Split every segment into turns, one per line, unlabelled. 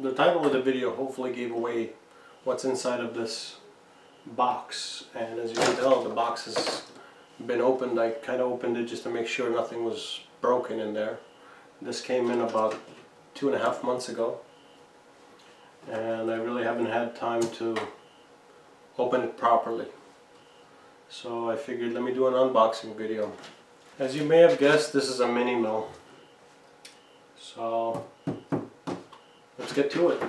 The title of the video hopefully gave away what's inside of this box and as you can tell the box has been opened. I kind of opened it just to make sure nothing was broken in there. This came in about two and a half months ago and I really haven't had time to open it properly. So I figured let me do an unboxing video. As you may have guessed this is a mini mill. So let's get to it.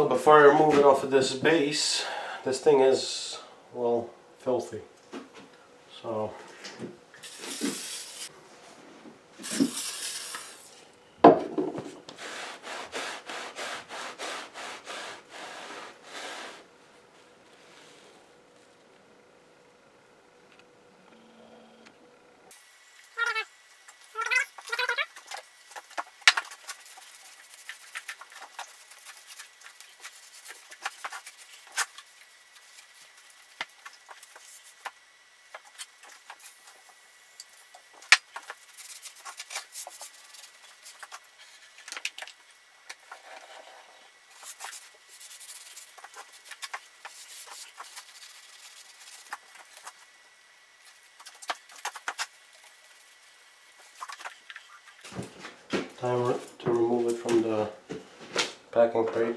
Well, before I remove it off of this base, this thing is, well, filthy. So, time to remove it from the crate.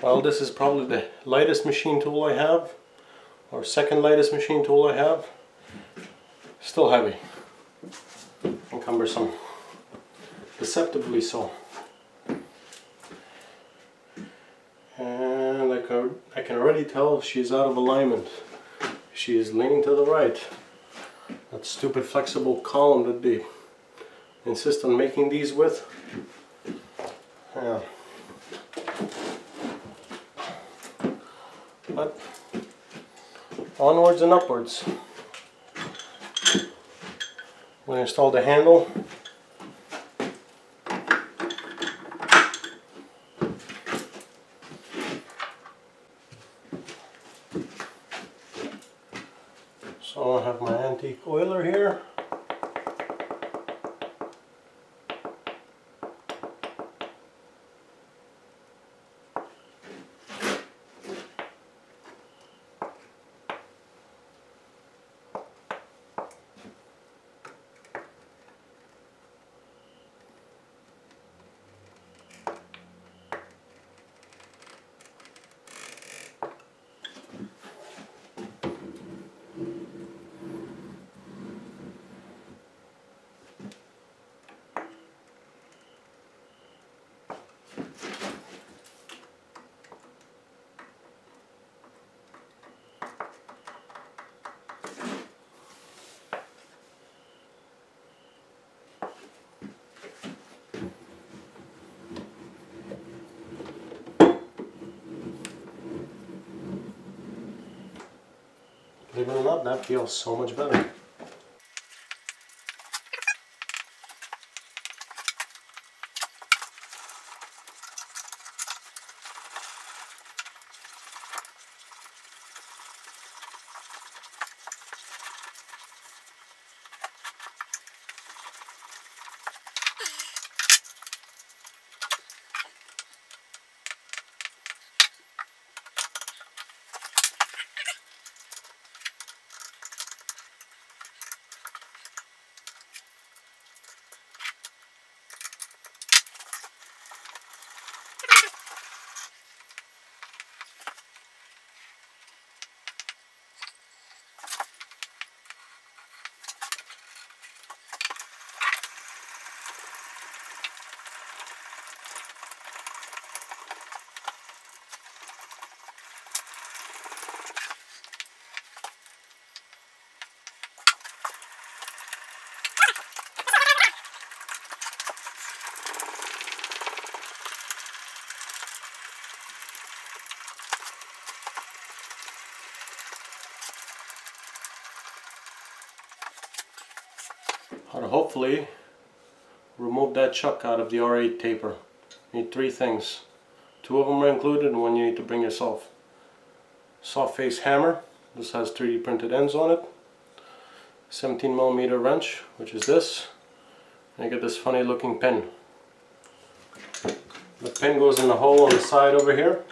Well, this is probably the lightest machine tool I have, or second lightest machine tool I have. Still heavy and cumbersome, deceptively so. And I can, I can already tell she's out of alignment. She is leaning to the right. That stupid flexible column that they insist on making these with. Yeah. But onwards and upwards. We install the handle. So I have my antique oiler here. Believe it or not, that feels so much better. How to hopefully remove that chuck out of the R8 taper. You need three things. Two of them are included and one you need to bring yourself. Soft face hammer, this has 3D printed ends on it. 17 millimeter wrench, which is this. And you get this funny looking pin. The pin goes in the hole on the side over here.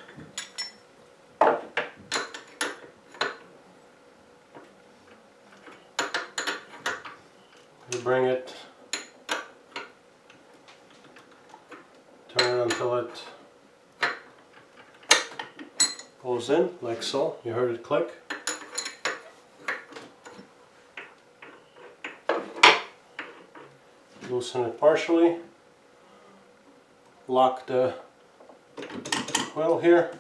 You bring it, turn it until it in, like so. You heard it click. Loosen it partially. Lock the coil here.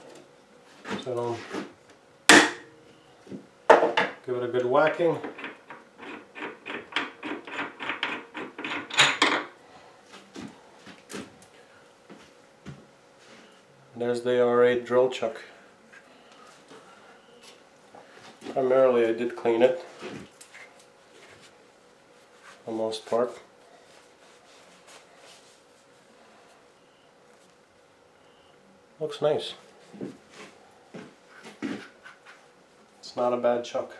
So give it a good whacking. There's the R8 drill chuck. Primarily I did clean it, for the most part. Looks nice. It's not a bad chuck.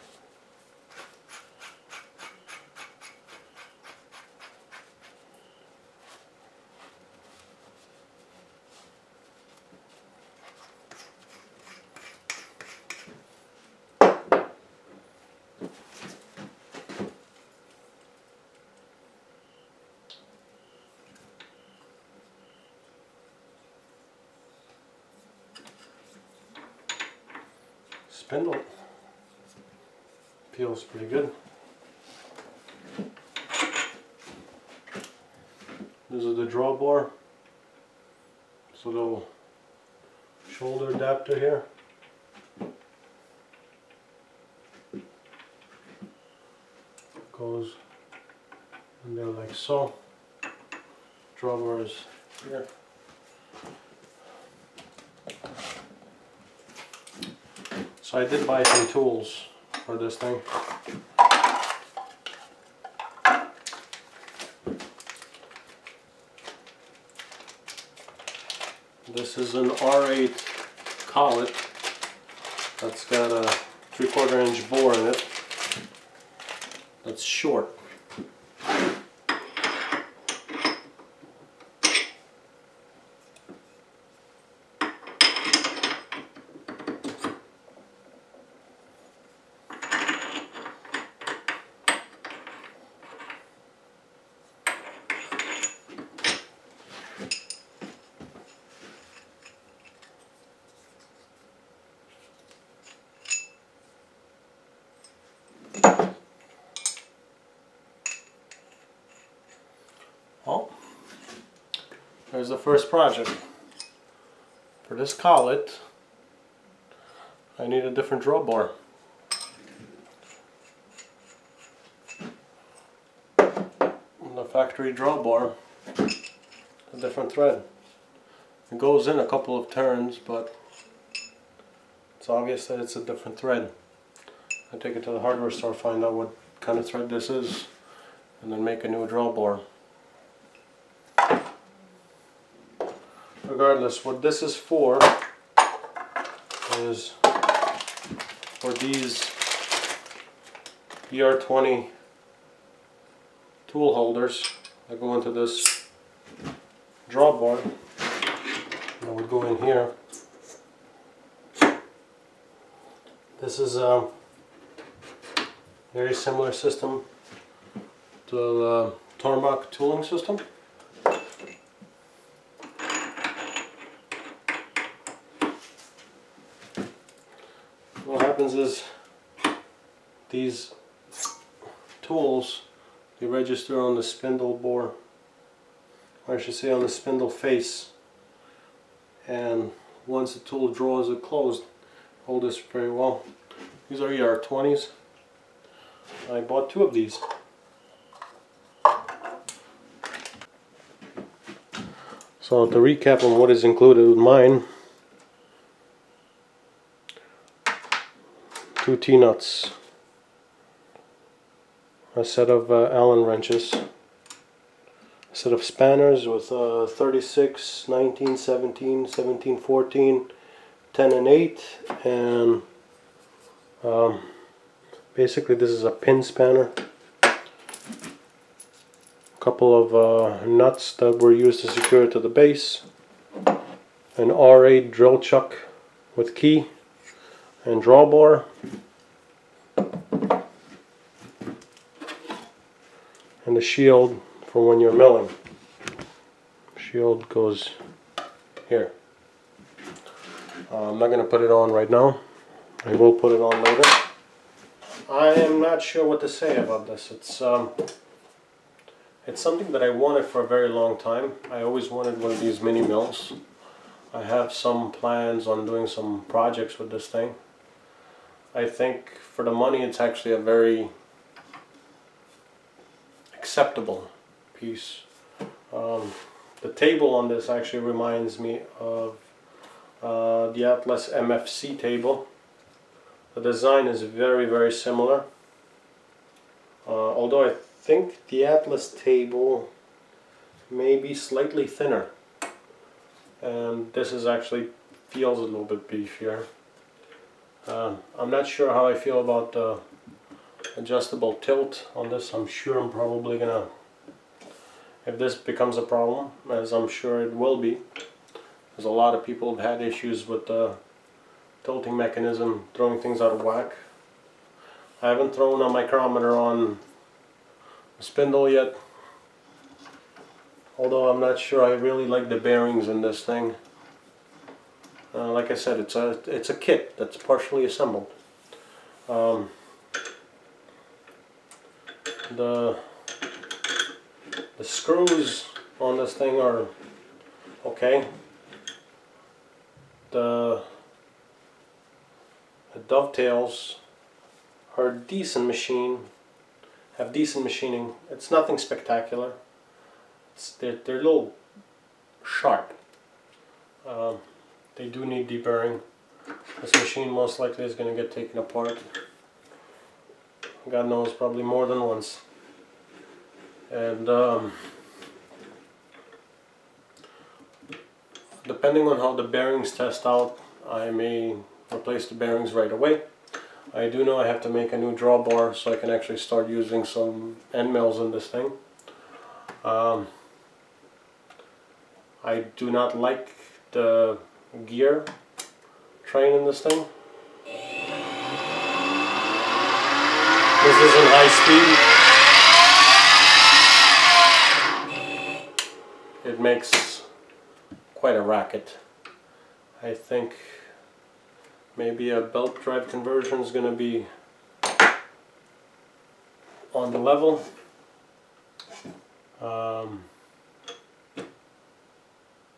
Spindle. Feels pretty good. This is the draw bar. A little shoulder adapter here. Goes in there like so. Drawbars here. So I did buy some tools for this thing. This is an R8 collet that's got a three quarter inch bore in it that's short. There's the first project. For this collet, I need a different draw bar. The factory draw bar, a different thread. It goes in a couple of turns, but it's obvious that it's a different thread. I take it to the hardware store, find out what kind of thread this is, and then make a new draw bar. Regardless, what this is for is for these ER20 tool holders that go into this drawbar that would go in here. This is a very similar system to the Tormach tooling system. what happens is these tools they register on the spindle bore or I should say on the spindle face. And once the tool draws it closed hold this very well. These are ER20s I bought two of these. So to recap on what is included with mine two T-nuts. a set of uh, Allen wrenches, a set of spanners with uh, 36, 19, 17, 17, 14, 10 and 8, and um, basically this is a pin spanner. A couple of uh, nuts that were used to secure it to the base, an R8 drill chuck with key and draw drawbar and the shield for when you're milling. Shield goes here. Uh, I'm not going to put it on right now. I will put it on later. I am not sure what to say about this. It's um, it's something that I wanted for a very long time. I always wanted one of these mini mills. I have some plans on doing some projects with this thing. I think for the money it's actually a very acceptable piece. Um, the table on this actually reminds me of uh, the Atlas MFC table. The design is very very similar. Uh, although I think the Atlas table may be slightly thinner and this is actually feels a little bit beefier. Uh, I'm not sure how I feel about the adjustable tilt on this. I'm sure I'm probably gonna, if this becomes a problem, as I'm sure it will be, there's a lot of people have had issues with the tilting mechanism throwing things out of whack. I haven't thrown a micrometer on the spindle yet although I'm not sure I really like the bearings in this thing. Uh, like I said, it's a it's a kit that's partially assembled. Um, the the screws on this thing are okay. The, the dovetails are decent machine, have decent machining. It's nothing spectacular they're, they're a little sharp. Um, they do need deburring. This machine most likely is going to get taken apart. God knows, probably more than once. And um, depending on how the bearings test out, I may replace the bearings right away. I do know I have to make a new drawbar so I can actually start using some end mills in this thing. Um, I do not like the gear train in this thing. This isn't high speed. It makes quite a racket. I think maybe a belt drive conversion is going to be on the level. Um,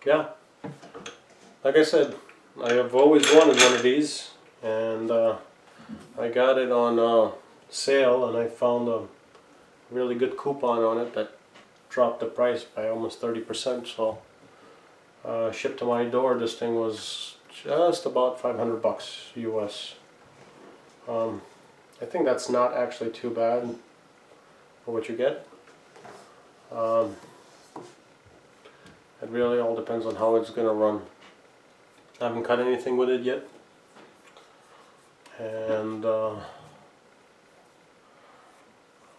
yeah, like I said, I have always wanted one of these, and uh, I got it on uh, sale, and I found a really good coupon on it that dropped the price by almost 30%, so uh, shipped to my door, this thing was just about 500 bucks US. Um, I think that's not actually too bad for what you get. Um, it really all depends on how it's going to run. I haven't cut anything with it yet. And uh,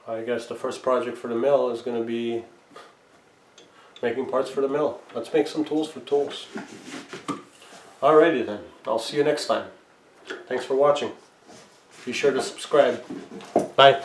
I guess the first project for the mill is going to be making parts for the mill. Let's make some tools for tools. Alrighty then, I'll see you next time. Thanks for watching. Be sure to subscribe. Bye.